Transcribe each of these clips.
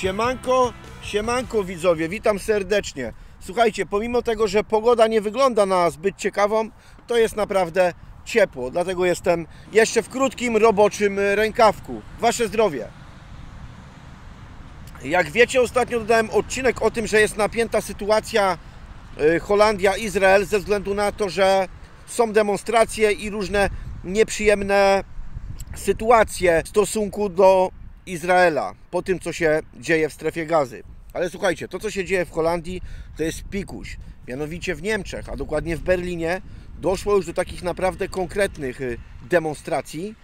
Siemanko, siemanko widzowie, witam serdecznie. Słuchajcie, pomimo tego, że pogoda nie wygląda na zbyt ciekawą, to jest naprawdę ciepło, dlatego jestem jeszcze w krótkim, roboczym rękawku. Wasze zdrowie. Jak wiecie, ostatnio dodałem odcinek o tym, że jest napięta sytuacja y, Holandia-Izrael ze względu na to, że są demonstracje i różne nieprzyjemne sytuacje w stosunku do Izraela po tym, co się dzieje w strefie gazy. Ale słuchajcie, to co się dzieje w Holandii to jest pikuś. Mianowicie w Niemczech, a dokładnie w Berlinie, doszło już do takich naprawdę konkretnych y, demonstracji.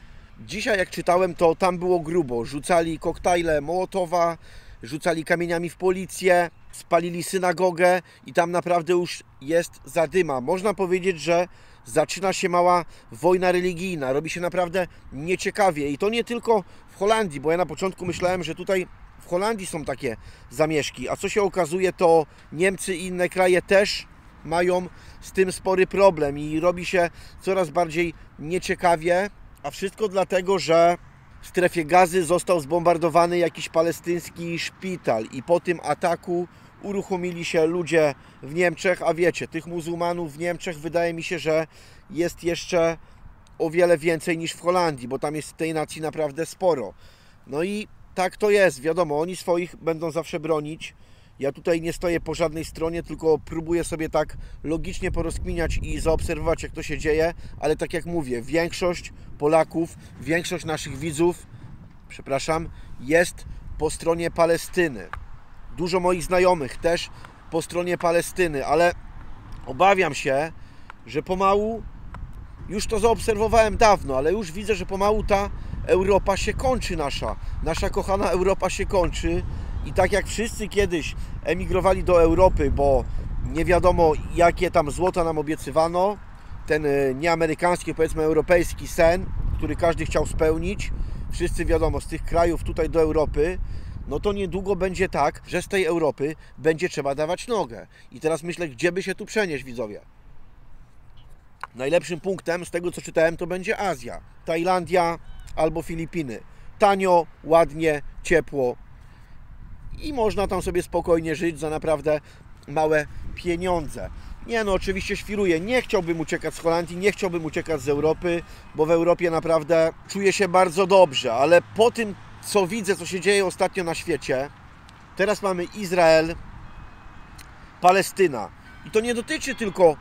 Dzisiaj jak czytałem, to tam było grubo. Rzucali koktajle Mołotowa, rzucali kamieniami w policję, spalili synagogę i tam naprawdę już jest zadyma. Można powiedzieć, że zaczyna się mała wojna religijna. Robi się naprawdę nieciekawie. I to nie tylko w Holandii, bo ja na początku myślałem, że tutaj w Holandii są takie zamieszki, a co się okazuje, to Niemcy i inne kraje też mają z tym spory problem i robi się coraz bardziej nieciekawie, a wszystko dlatego, że w strefie gazy został zbombardowany jakiś palestyński szpital i po tym ataku uruchomili się ludzie w Niemczech, a wiecie, tych muzułmanów w Niemczech wydaje mi się, że jest jeszcze o wiele więcej niż w Holandii, bo tam jest tej nacji naprawdę sporo. No i tak to jest, wiadomo, oni swoich będą zawsze bronić. Ja tutaj nie stoję po żadnej stronie, tylko próbuję sobie tak logicznie porozkminiać i zaobserwować, jak to się dzieje, ale tak jak mówię, większość Polaków, większość naszych widzów, przepraszam, jest po stronie Palestyny. Dużo moich znajomych też po stronie Palestyny, ale obawiam się, że pomału, już to zaobserwowałem dawno, ale już widzę, że pomału ta Europa się kończy nasza. Nasza kochana Europa się kończy i tak jak wszyscy kiedyś emigrowali do Europy, bo nie wiadomo jakie tam złota nam obiecywano, ten e, nieamerykański, powiedzmy europejski sen, który każdy chciał spełnić, wszyscy wiadomo, z tych krajów tutaj do Europy, no to niedługo będzie tak, że z tej Europy będzie trzeba dawać nogę. I teraz myślę, gdzie by się tu przenieść, widzowie? Najlepszym punktem z tego, co czytałem, to będzie Azja. Tajlandia albo Filipiny. Tanio, ładnie, ciepło i można tam sobie spokojnie żyć za naprawdę małe pieniądze. Nie no, oczywiście świruję. Nie chciałbym uciekać z Holandii, nie chciałbym uciekać z Europy, bo w Europie naprawdę czuję się bardzo dobrze, ale po tym, co widzę, co się dzieje ostatnio na świecie, teraz mamy Izrael, Palestyna. I to nie dotyczy tylko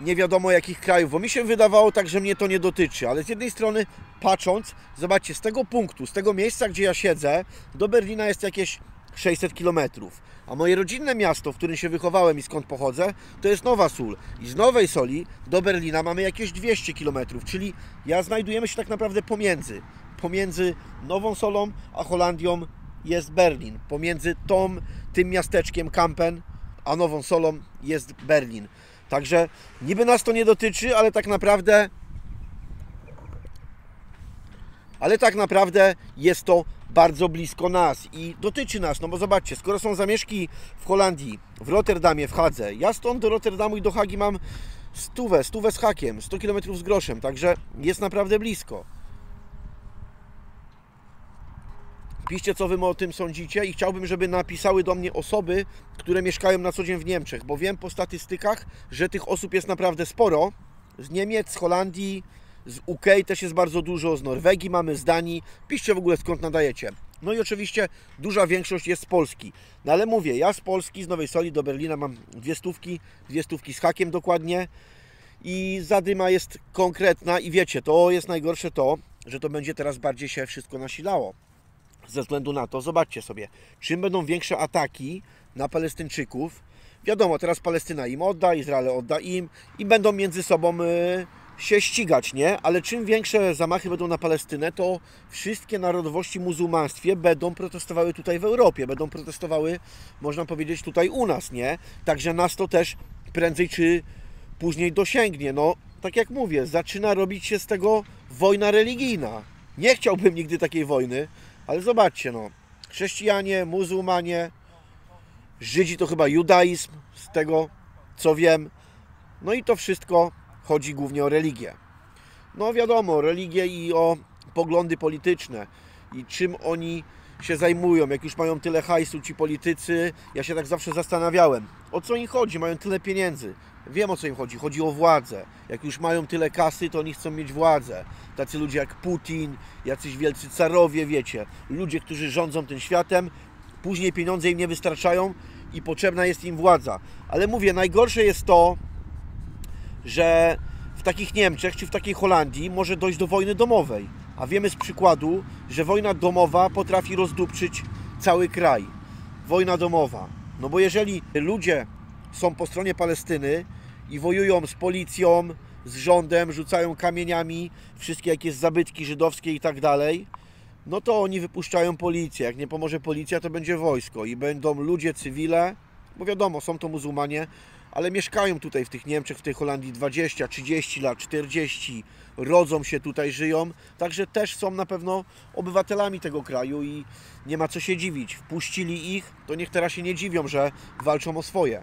nie wiadomo jakich krajów, bo mi się wydawało tak, że mnie to nie dotyczy, ale z jednej strony patrząc, zobaczcie, z tego punktu, z tego miejsca, gdzie ja siedzę, do Berlina jest jakieś 600 km. A moje rodzinne miasto, w którym się wychowałem i skąd pochodzę, to jest Nowa Sól. I z Nowej Soli do Berlina mamy jakieś 200 km, czyli ja znajdujemy się tak naprawdę pomiędzy. Pomiędzy Nową Solą a Holandią jest Berlin. Pomiędzy tą, tym miasteczkiem Kampen a Nową Solą jest Berlin. Także niby nas to nie dotyczy, ale tak naprawdę ale tak naprawdę jest to bardzo blisko nas i dotyczy nas, no bo zobaczcie, skoro są zamieszki w Holandii, w Rotterdamie, w Hadze, ja stąd do Rotterdamu i do Hagi mam stówę, stówę z hakiem, 100 km z groszem, także jest naprawdę blisko. Piszcie, co Wy o tym sądzicie i chciałbym, żeby napisały do mnie osoby, które mieszkają na co dzień w Niemczech, bo wiem po statystykach, że tych osób jest naprawdę sporo. Z Niemiec, z Holandii, z UK też jest bardzo dużo, z Norwegii mamy, z Danii. Piszcie w ogóle skąd nadajecie. No i oczywiście duża większość jest z Polski. No ale mówię, ja z Polski, z Nowej Soli do Berlina mam dwie stówki, dwie stówki z hakiem dokładnie i zadyma jest konkretna i wiecie, to jest najgorsze to, że to będzie teraz bardziej się wszystko nasilało ze względu na to, zobaczcie sobie, czym będą większe ataki na Palestyńczyków. Wiadomo, teraz Palestyna im odda, Izrael odda im i będą między sobą y, się ścigać, nie? Ale czym większe zamachy będą na Palestynę, to wszystkie narodowości muzułmaństwie będą protestowały tutaj w Europie, będą protestowały, można powiedzieć, tutaj u nas, nie? Także nas to też prędzej czy później dosięgnie. No, tak jak mówię, zaczyna robić się z tego wojna religijna. Nie chciałbym nigdy takiej wojny, ale zobaczcie, no, chrześcijanie, muzułmanie, Żydzi to chyba judaizm, z tego co wiem. No i to wszystko chodzi głównie o religię. No wiadomo, religię i o poglądy polityczne i czym oni się zajmują, jak już mają tyle hajsu ci politycy, ja się tak zawsze zastanawiałem, o co im chodzi, mają tyle pieniędzy. Wiem o co im chodzi, chodzi o władzę. Jak już mają tyle kasy, to oni chcą mieć władzę. Tacy ludzie jak Putin, jacyś wielcy carowie, wiecie, ludzie, którzy rządzą tym światem, później pieniądze im nie wystarczają i potrzebna jest im władza. Ale mówię, najgorsze jest to, że w takich Niemczech czy w takiej Holandii może dojść do wojny domowej. A wiemy z przykładu, że wojna domowa potrafi rozdupczyć cały kraj. Wojna domowa. No bo jeżeli ludzie są po stronie Palestyny i wojują z policją, z rządem, rzucają kamieniami, wszystkie jakieś zabytki żydowskie i tak dalej, no to oni wypuszczają policję. Jak nie pomoże policja, to będzie wojsko i będą ludzie cywile, bo wiadomo, są to muzułmanie, ale mieszkają tutaj w tych Niemczech, w tej Holandii 20, 30 lat, 40, rodzą się tutaj, żyją, także też są na pewno obywatelami tego kraju i nie ma co się dziwić. Wpuścili ich, to niech teraz się nie dziwią, że walczą o swoje.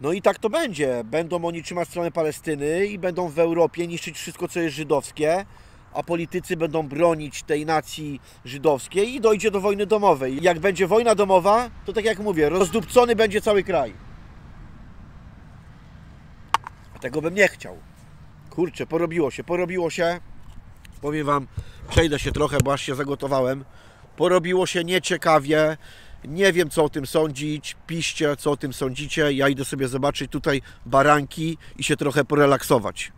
No i tak to będzie. Będą oni trzymać stronę Palestyny i będą w Europie niszczyć wszystko, co jest żydowskie, a politycy będą bronić tej nacji żydowskiej i dojdzie do wojny domowej. Jak będzie wojna domowa, to tak jak mówię, rozdupcony będzie cały kraj. Tego bym nie chciał. Kurczę, porobiło się, porobiło się. Powiem Wam, przejdę się trochę, bo aż się zagotowałem. Porobiło się nieciekawie. Nie wiem, co o tym sądzić. Piszcie, co o tym sądzicie. Ja idę sobie zobaczyć tutaj baranki i się trochę porelaksować.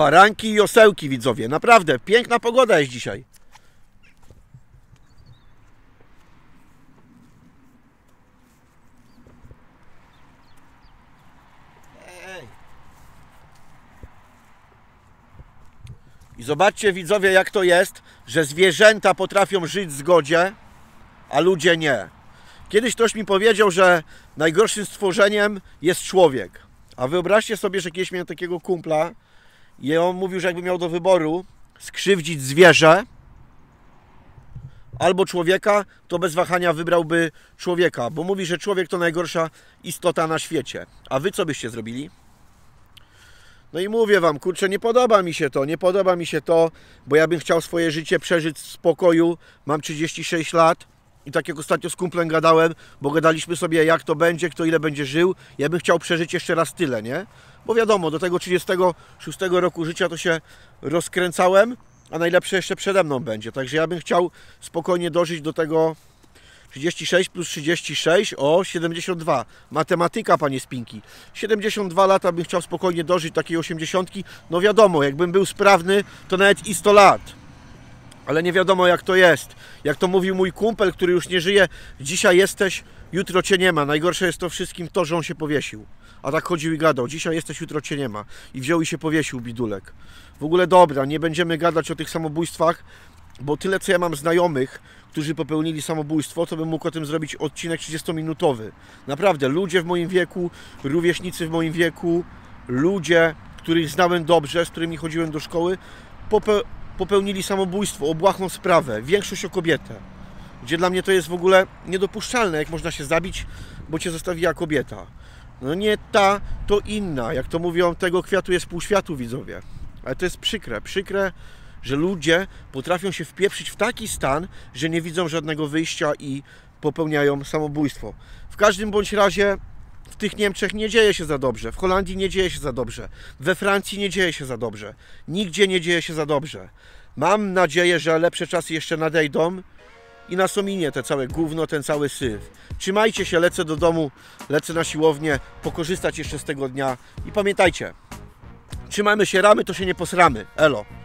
Baranki i osełki, widzowie. Naprawdę, piękna pogoda jest dzisiaj. I zobaczcie, widzowie, jak to jest, że zwierzęta potrafią żyć w zgodzie, a ludzie nie. Kiedyś ktoś mi powiedział, że najgorszym stworzeniem jest człowiek. A wyobraźcie sobie, że kiedyś miałem takiego kumpla i on mówił, że jakby miał do wyboru skrzywdzić zwierzę albo człowieka, to bez wahania wybrałby człowieka, bo mówi, że człowiek to najgorsza istota na świecie. A wy co byście zrobili? No i mówię wam, kurczę, nie podoba mi się to, nie podoba mi się to, bo ja bym chciał swoje życie przeżyć w spokoju. Mam 36 lat i tak jak ostatnio z kumplem gadałem, bo gadaliśmy sobie jak to będzie, kto ile będzie żył. Ja bym chciał przeżyć jeszcze raz tyle, nie? Bo wiadomo, do tego 36 roku życia to się rozkręcałem, a najlepsze jeszcze przede mną będzie. Także ja bym chciał spokojnie dożyć do tego 36 plus 36 o 72. Matematyka, panie Spinki. 72 lata bym chciał spokojnie dożyć takiej 80. No wiadomo, jakbym był sprawny, to nawet i 100 lat. Ale nie wiadomo jak to jest. Jak to mówił mój kumpel, który już nie żyje, dzisiaj jesteś, jutro cię nie ma. Najgorsze jest to wszystkim to, że on się powiesił. A tak chodził i gadał, dzisiaj jesteś, jutro cię nie ma. I wziął i się powiesił bidulek. W ogóle dobra, nie będziemy gadać o tych samobójstwach, bo tyle co ja mam znajomych, którzy popełnili samobójstwo, to bym mógł o tym zrobić odcinek 30-minutowy. Naprawdę, ludzie w moim wieku, rówieśnicy w moim wieku, ludzie, których znałem dobrze, z którymi chodziłem do szkoły, pope popełnili samobójstwo, obłachną sprawę, większość o kobietę. Gdzie dla mnie to jest w ogóle niedopuszczalne, jak można się zabić, bo cię zostawiła kobieta. No nie ta, to inna. Jak to mówią, tego kwiatu jest pół światu, widzowie. Ale to jest przykre, przykre, że ludzie potrafią się wpieprzyć w taki stan, że nie widzą żadnego wyjścia i popełniają samobójstwo. W każdym bądź razie w tych Niemczech nie dzieje się za dobrze, w Holandii nie dzieje się za dobrze, we Francji nie dzieje się za dobrze, nigdzie nie dzieje się za dobrze. Mam nadzieję, że lepsze czasy jeszcze nadejdą i nas ominie te całe gówno, ten cały syf. Trzymajcie się, lecę do domu, lecę na siłownię, pokorzystać jeszcze z tego dnia i pamiętajcie, trzymajmy się ramy, to się nie posramy. Elo.